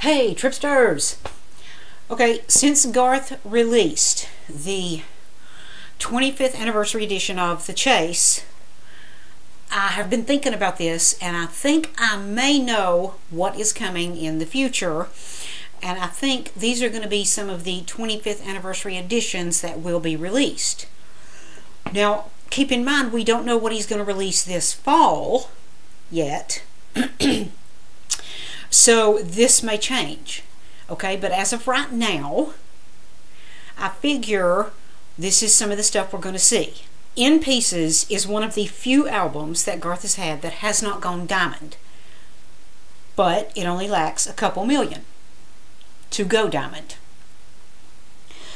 Hey, Trippsters! Okay, since Garth released the 25th anniversary edition of The Chase, I have been thinking about this and I think I may know what is coming in the future. And I think these are going to be some of the 25th anniversary editions that will be released. Now, keep in mind, we don't know what he's going to release this fall yet. So this may change. Okay, but as of right now, I figure this is some of the stuff we're going to see. In Pieces is one of the few albums that Garth has had that has not gone diamond. But it only lacks a couple million to go diamond.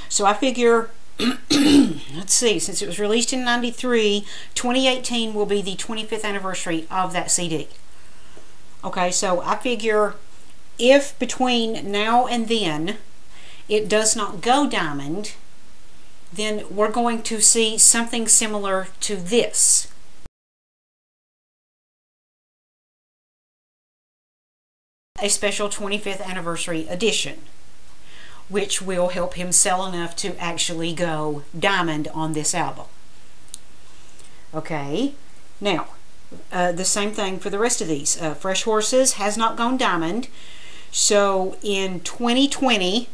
So I figure, let's see, since it was released in 93, 2018 will be the 25th anniversary of that CD. Okay, so I figure if between now and then it does not go diamond, then we're going to see something similar to this. A special 25th anniversary edition, which will help him sell enough to actually go diamond on this album. Okay, now uh, the same thing for the rest of these. Uh, Fresh Horses has not gone diamond. So in 2020,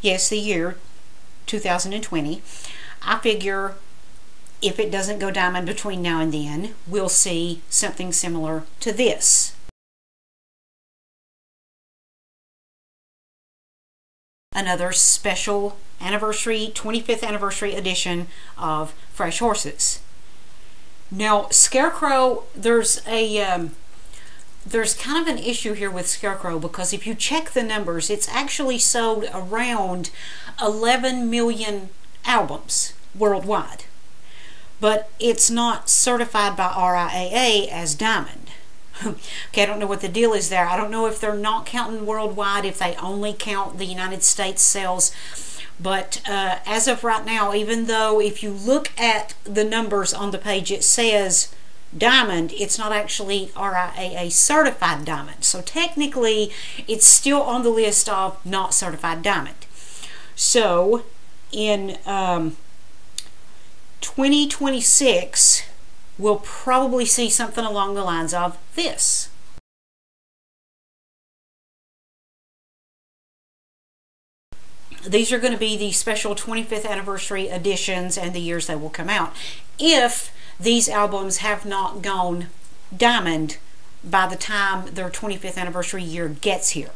yes, the year 2020, I figure if it doesn't go diamond between now and then, we'll see something similar to this. Another special anniversary, 25th anniversary edition of Fresh Horses. Now, Scarecrow, there's a um, there's kind of an issue here with Scarecrow because if you check the numbers, it's actually sold around 11 million albums worldwide. But it's not certified by RIAA as diamond. okay, I don't know what the deal is there. I don't know if they're not counting worldwide, if they only count the United States sales. But uh, as of right now, even though if you look at the numbers on the page, it says diamond, it's not actually RIAA certified diamond. So technically, it's still on the list of not certified diamond. So in um, 2026, we'll probably see something along the lines of this. These are going to be the special 25th anniversary editions and the years they will come out. If these albums have not gone diamond by the time their 25th anniversary year gets here.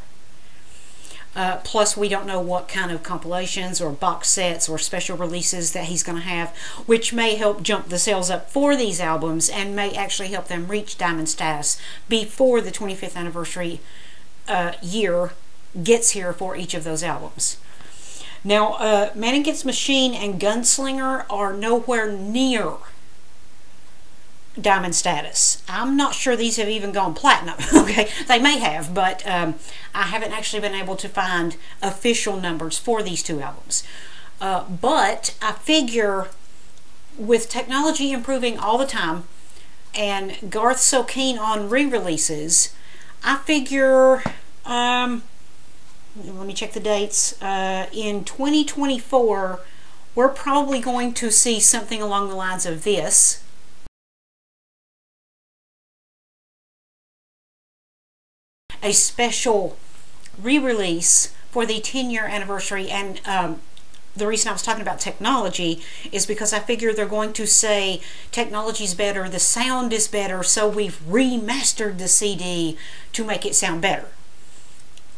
Uh, plus, we don't know what kind of compilations or box sets or special releases that he's going to have, which may help jump the sales up for these albums and may actually help them reach diamond status before the 25th anniversary uh, year gets here for each of those albums. Now, uh, Man Against Machine and Gunslinger are nowhere near diamond status. I'm not sure these have even gone platinum. okay, they may have, but um, I haven't actually been able to find official numbers for these two albums. Uh, but I figure with technology improving all the time and Garth so keen on re-releases, I figure um, let me check the dates. Uh, in 2024, we're probably going to see something along the lines of this. A special re-release for the 10 year anniversary and um, the reason I was talking about technology is because I figure they're going to say technology's better, the sound is better, so we've remastered the CD to make it sound better.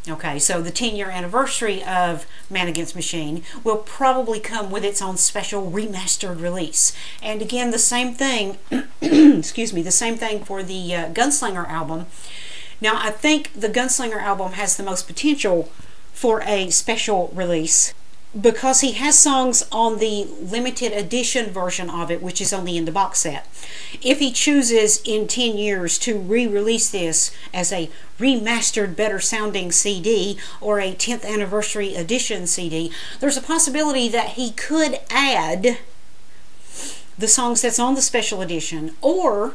Okay, so the 10 year anniversary of Man Against Machine will probably come with its own special remastered release. And again, the same thing, excuse me, the same thing for the uh, Gunslinger album. Now, I think the Gunslinger album has the most potential for a special release because he has songs on the limited edition version of it, which is only in the box set. If he chooses in 10 years to re release this as a remastered, better sounding CD or a 10th anniversary edition CD, there's a possibility that he could add the songs that's on the special edition or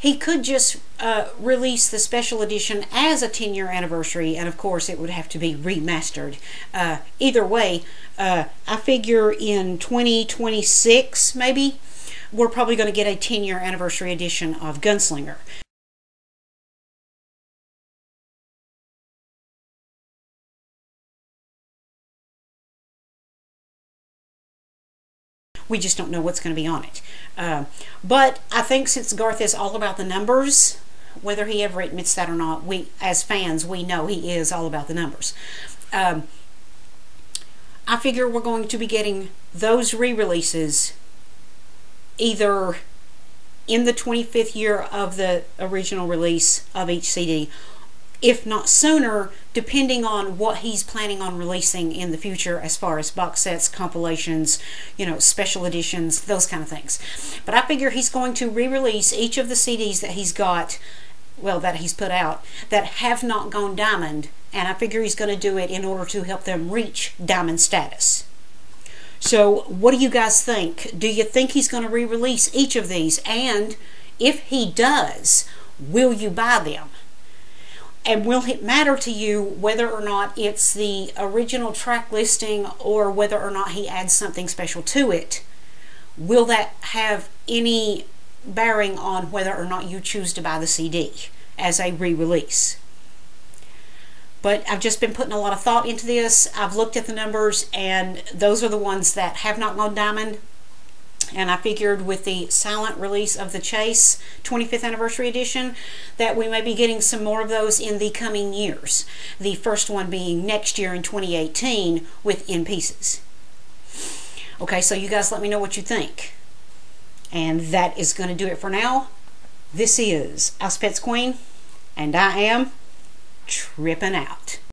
he could just uh, release the special edition as a 10 year anniversary, and of course, it would have to be remastered. Uh, either way, uh, I figure in 2026, maybe, we're probably going to get a 10 year anniversary edition of Gunslinger. We just don't know what's going to be on it. Uh, but I think since Garth is all about the numbers, whether he ever admits that or not, we as fans we know he is all about the numbers. Um, I figure we're going to be getting those re-releases either in the 25th year of the original release of each CD if not sooner, depending on what he's planning on releasing in the future as far as box sets, compilations, you know, special editions, those kind of things. But I figure he's going to re release each of the CDs that he's got, well, that he's put out, that have not gone diamond, and I figure he's going to do it in order to help them reach diamond status. So, what do you guys think? Do you think he's going to re release each of these? And if he does, will you buy them? And will it matter to you whether or not it's the original track listing or whether or not he adds something special to it? Will that have any bearing on whether or not you choose to buy the CD as a re release? But I've just been putting a lot of thought into this. I've looked at the numbers, and those are the ones that have not gone diamond and I figured with the silent release of the Chase 25th anniversary edition that we may be getting some more of those in the coming years. The first one being next year in 2018 with In Pieces. Okay, so you guys let me know what you think. And that is going to do it for now. This is Pets Queen, and I am tripping out.